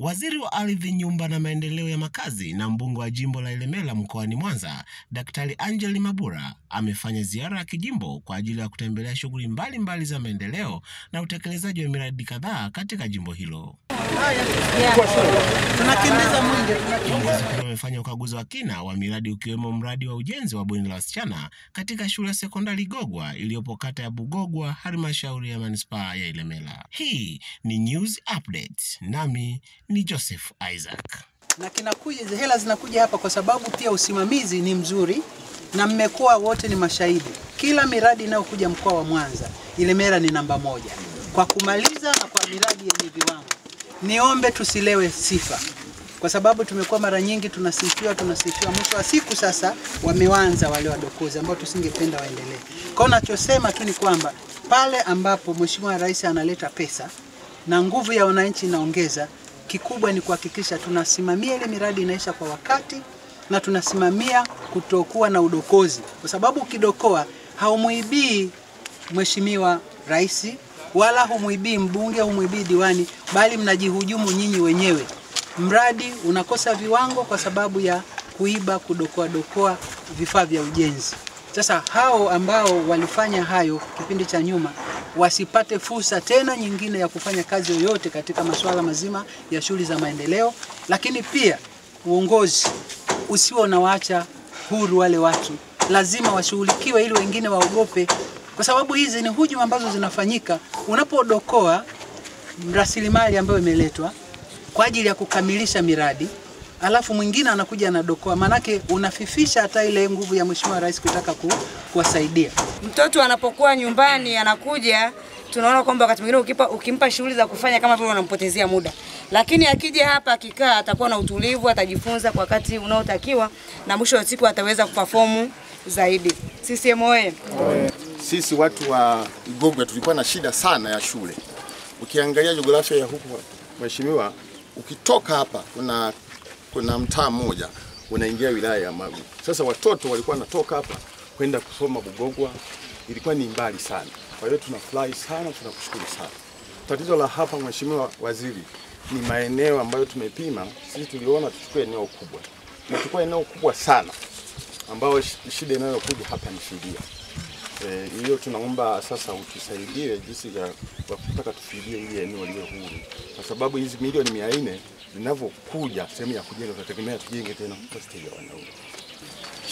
Waziri wa Ardhi, Nyumba na Maendeleo ya Makazi na mbunge wa jimbo la Ilemela mkoani Mwanza, Daktari Angel Mabura amefanya ziara ya kijimbo kwa ajili ya kutembelea shughuli mbalimbali za maendeleo na utekelezaji wa miradi kadhaa katika jimbo hilo. Kiongozi huyo amefanya ukaguzi wa kina wa miradi ukiwemo mradi wa ujenzi wa bweni la wasichana katika shule ya sekondari Gogwa iliyopo kata ya Bugogwa, halmashauri ya manispaa ya Ilemela. Hii ni News Update, nami ni Joseph Isaac. na kinakuja hela zinakuja hapa kwa sababu pia usimamizi ni mzuri, na mmekuwa wote ni mashahidi. Kila miradi inayokuja mkoa wa Mwanza, Ilemela ni namba moja kwa kumaliza na kwa miradi yenye viwango. Niombe tusilewe sifa, kwa sababu tumekuwa mara nyingi tunasifiwa tunasifiwa, mwisho wa siku sasa wamewanza wale wadokozi ambao tusingependa waendelee. Kwa nachosema tu ni kwamba pale ambapo Mheshimiwa Rais analeta pesa na nguvu ya wananchi inaongeza, kikubwa ni kuhakikisha tunasimamia ile miradi inaisha kwa wakati na tunasimamia kutokuwa na udokozi, kwa sababu ukidokoa haumuibii Mheshimiwa Rais wala humwibii mbunge, humuibii diwani, bali mnajihujumu nyinyi wenyewe. Mradi unakosa viwango kwa sababu ya kuiba, kudokoa dokoa vifaa vya ujenzi. Sasa hao ambao walifanya hayo kipindi cha nyuma wasipate fursa tena nyingine ya kufanya kazi yoyote katika masuala mazima ya shughuli za maendeleo, lakini pia uongozi usiwe unawaacha huru wale watu, lazima washughulikiwe ili wengine waogope, kwa sababu hizi ni hujuma ambazo zinafanyika unapodokoa rasilimali ambayo imeletwa kwa ajili ya kukamilisha miradi alafu mwingine anakuja anadokoa, maanake unafifisha hata ile nguvu ya Mheshimiwa Rais kutaka ku, kuwasaidia. Mtoto anapokuwa nyumbani anakuja, tunaona kwamba wakati mwingine ukipa, ukimpa shughuli za kufanya kama vile unampotezea muda, lakini akija hapa akikaa, atakuwa na utulivu, atajifunza kwa wakati unaotakiwa na mwisho wa siku ataweza kuperform zaidi. CCM oye! Sisi watu wa Igogwe tulikuwa na shida sana ya shule. Ukiangalia jiografia ya huku, mheshimiwa, ukitoka hapa kuna kuna mtaa mmoja unaingia wilaya ya Magu. Sasa watoto walikuwa wanatoka hapa kwenda kusoma Bugogwa, ilikuwa ni mbali sana. Kwa hiyo tunafurahi sana, tunakushukuru sana. Tatizo la hapa, mheshimiwa waziri, ni maeneo ambayo tumepima sisi, tuliona tuchukue eneo kubwa, tuchukue eneo kubwa sana, ambayo shida inayokuja hapa ni fidia hiyo. E, tunaomba sasa utusaidie jinsi ya kutaka tufidie ili eneo liwe huru, kwa sababu hizi milioni mia nne zinavyokuja sehemu ya kujenga, tutategemea tujenge tena hosteli ya wanaume.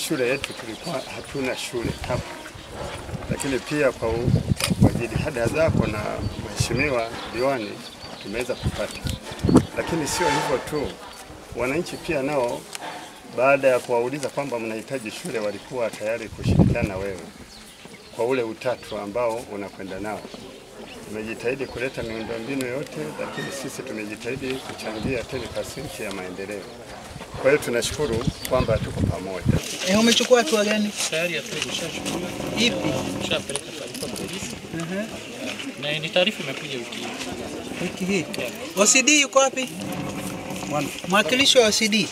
Shule yetu tulikuwa hatuna shule hapa, lakini pia kwa, jitihada zako na mheshimiwa diwani tumeweza kupata, lakini sio hivyo tu, wananchi pia nao baada ya kuwauliza kwamba mnahitaji shule walikuwa tayari kushirikiana wewe kwa ule utatu ambao unakwenda nao. Tumejitahidi kuleta miundombinu yote, lakini sisi tumejitahidi kuchangia 10% ya maendeleo. Kwa hiyo tunashukuru kwamba tuko pamoja. Eh, umechukua hatua gani? Tayari hatua imeshachukua, Ipi? tushapeleka taarifa polisi Aha. na ni taarifa imekuja wiki hii. Wiki hii. Yeah. OCD yuko wapi? Mwakilishi wa OCD.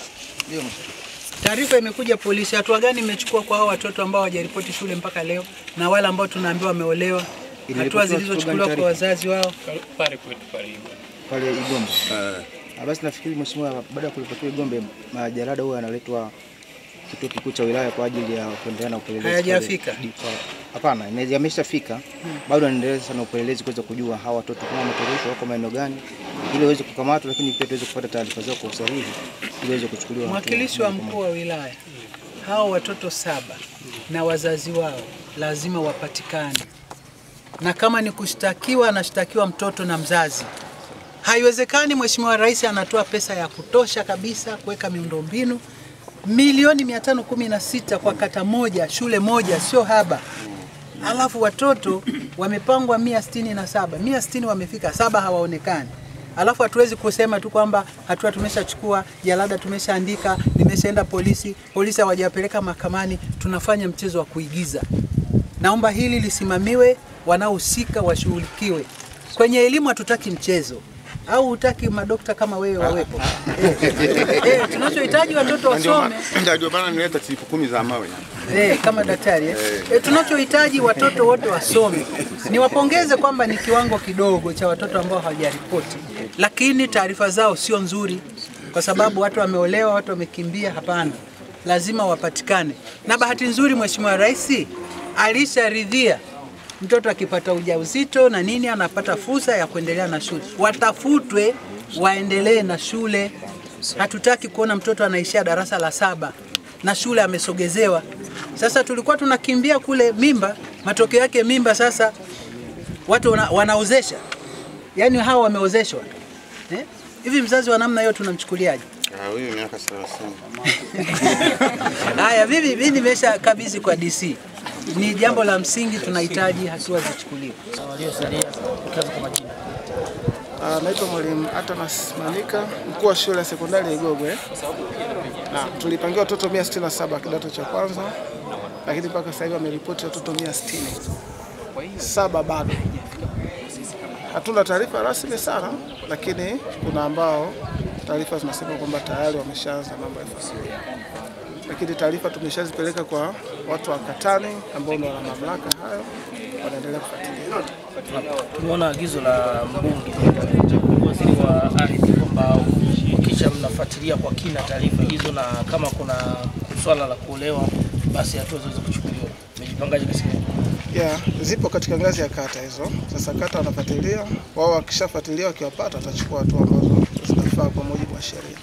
Ndio. Taarifa imekuja polisi. Hatua gani imechukua kwa hao watoto ambao hawajaripoti shule mpaka leo na wale ambao tunaambiwa wameolewa? Hatua zilizochukuliwa kwa wazazi wao. Pale kwetu pale hivyo. pale Igombe. Ah, Basi nafikiri mheshimiwa, baada ya kulipotia Igombe, majarada huyo analetwa kituo kikuu cha wilaya kwa ajili ya kuendelea na upelelezi. Hayajafika? Hapana, yameshafika yameshafika, bado anaendelea sana upelelezi kuweza kujua hawa watoto kama wametoroshwa wako maeneo gani, ili waweze kukamatwa, lakini pia tuweze kupata taarifa zao kwa usahihi, ili waweze kuchukuliwa Mwakilishi wa mkuu wa wilaya, hao watoto saba na wazazi wao lazima wapatikane, na kama ni kushtakiwa, anashtakiwa mtoto na mzazi. Haiwezekani Mheshimiwa Rais anatoa pesa ya kutosha kabisa kuweka miundombinu milioni 516 kwa kata moja, shule moja, sio haba. Alafu watoto wamepangwa mia sitini na saba mia sitini wamefika saba hawaonekani. Alafu hatuwezi kusema tu kwamba hatua tumeshachukua, jalada tumeshaandika, nimeshaenda polisi, polisi hawajapeleka mahakamani. Tunafanya mchezo wa kuigiza. Naomba hili lisimamiwe, wanaohusika washughulikiwe. Kwenye elimu hatutaki mchezo, au hutaki madokta kama wewe wawepo? Eh, tunachohitaji watoto wasome Ndio maana nileta chipu kumi za mawe. Eh, kama daktari eh. Eh, tunachohitaji watoto wote wasome. Niwapongeze kwamba ni kiwango kidogo cha watoto ambao hawajaripoti, lakini taarifa zao sio nzuri, kwa sababu watu wameolewa, watu wamekimbia. Hapana, lazima wapatikane. Na bahati nzuri Mheshimiwa Rais alisharidhia mtoto akipata ujauzito na nini anapata fursa ya kuendelea na shule, watafutwe waendelee na shule. Hatutaki kuona mtoto anaishia darasa la saba na shule amesogezewa. Sasa tulikuwa tunakimbia kule mimba, matokeo yake mimba sasa watu wana, wanaozesha, yani hawa wameozeshwa eh? Hivi mzazi wa namna hiyo tunamchukuliaje? Ah, huyu miaka 30. Haya, mimi mimi nimesha kabidhi kwa DC. Ni jambo la msingi, tunahitaji hatua zichukuliwe. Ah, naitwa mwalimu Atanas Manika, mkuu wa shule ya sekondari Igogwe. Na tulipangiwa watoto 167 kidato cha kwanza, lakini mpaka sasa hivi wameripoti watoto 160. Saba bado. Hatuna taarifa rasmi sana, lakini kuna ambao taarifa zinasema kwamba tayari wameshaanza mambo ya familia, lakini taarifa tumeshazipeleka kwa watu wa Katani ambao ni wana mamlaka hayo, wanaendelea kufuatilia. tumeona agizo la mbunge waziri wa ardhi kwamba kisha mnafuatilia kwa kina taarifa hizo, na kama kuna swala la kuolewa, basi hatua ziweze kuchukuliwa. Mmejipangaje katika? Yeah, zipo katika ngazi ya kata hizo. Sasa kata wanafuatilia, wao wakishafuatilia, wakiwapata watachukua hatua ambazo zinafaa kwa mujibu wa sheria.